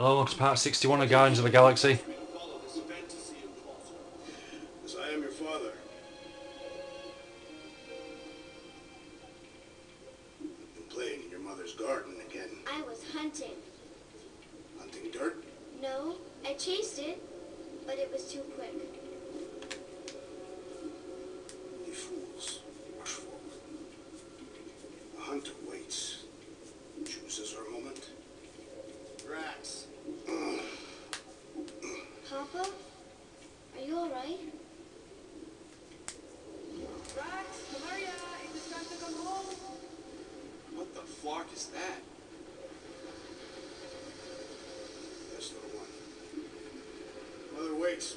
Hello, welcome to part 61 of Guardians of the Galaxy. I am your father. Playing in your mother's garden again. I was hunting. Hunting dirt? No, I chased it, but it was too quick. flock is that? This little one. Mother waits.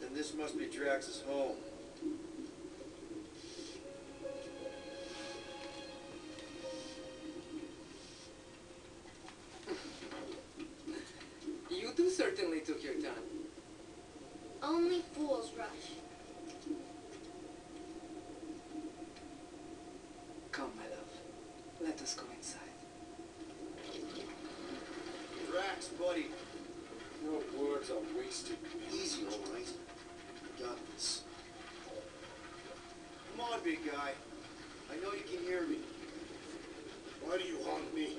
Then this must be Drax's home. you two certainly took your time. Only fools rush. Come, my love. Let us go inside. Drax, buddy hours a wasted. Easy, all right. Got this. Come on, big guy. I know you can hear me. Why do you haunt me?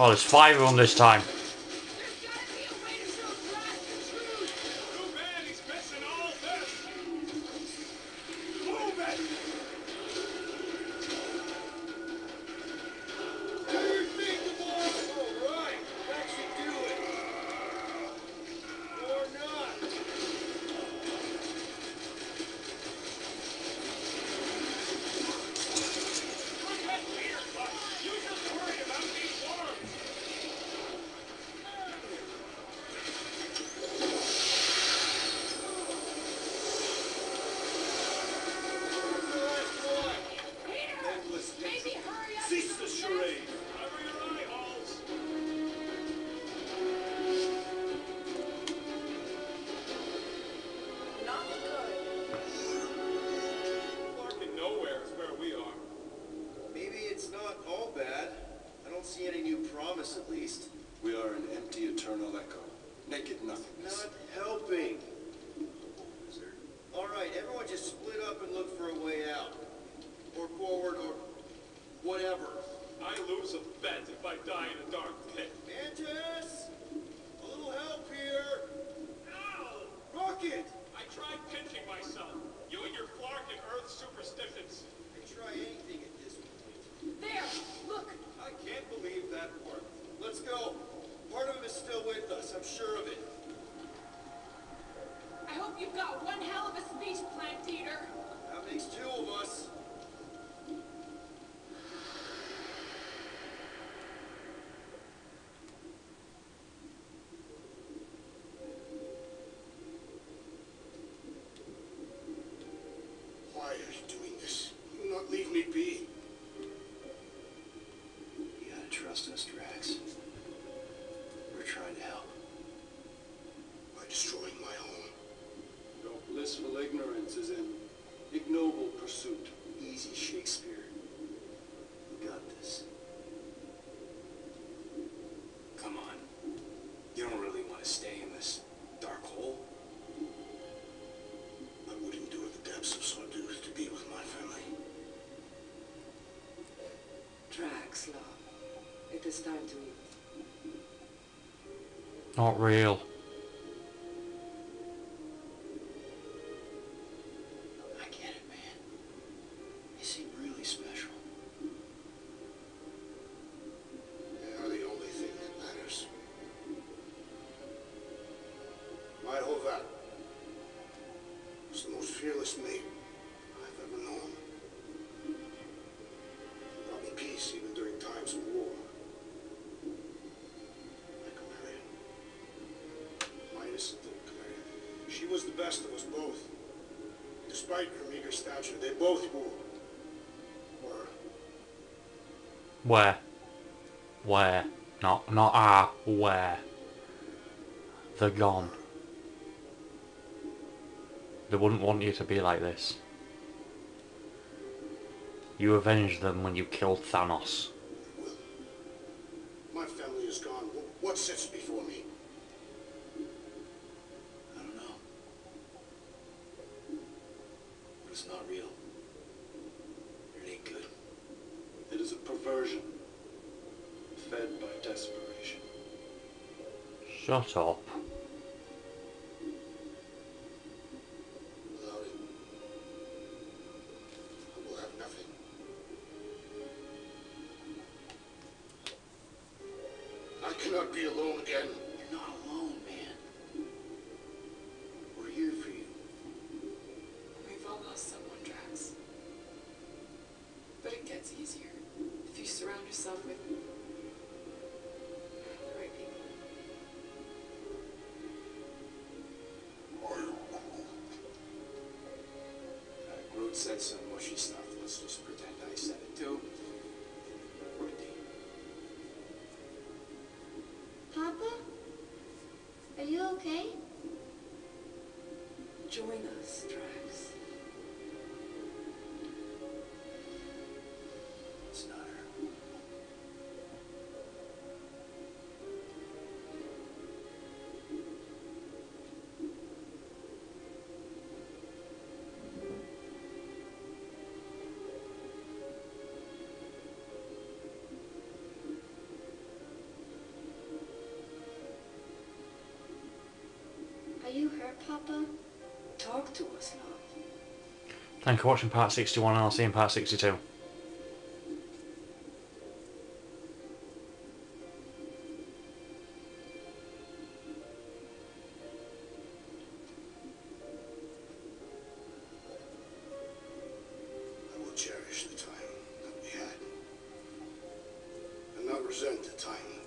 Oh, there's five of them this time. At least. We are an empty eternal echo. Naked nothingness. Not helping. All right, everyone just split up and look for a way out. Or forward, or whatever. I lose a bet if I die in a dark pit. Mantis! A little help here! Ow! Rocket! I tried pinching myself. You and your Flark and Earth superstitions. I try anything at this point. There! Look! I can't believe that worked. Let's go. Part of him is still with us, I'm sure of it. I hope you've got one hell of a speech, plant eater! That makes two of us. Why are you doing this? You not leave me be. Not real. I get it, man. Really special. Are the only thing that matters. Was the most fearless mate was the best of us both. Despite her meager stature, they both were. Were. Where? Where? Not not ah, where? They're gone. They wouldn't want you to be like this. You avenged them when you killed Thanos. will. My family is gone. What sits before me? I don't know. But it's not real. It ain't good. It is a perversion, fed by desperation. Shut up. Uh, said some mushy stuff. Let's just pretend I said it too. Team. Papa? Are you okay? Join us, Drax. Are Papa? Talk to us, love. Thank you for watching part 61 and I'll see you in part 62. I will cherish the time that we had. And not resent the time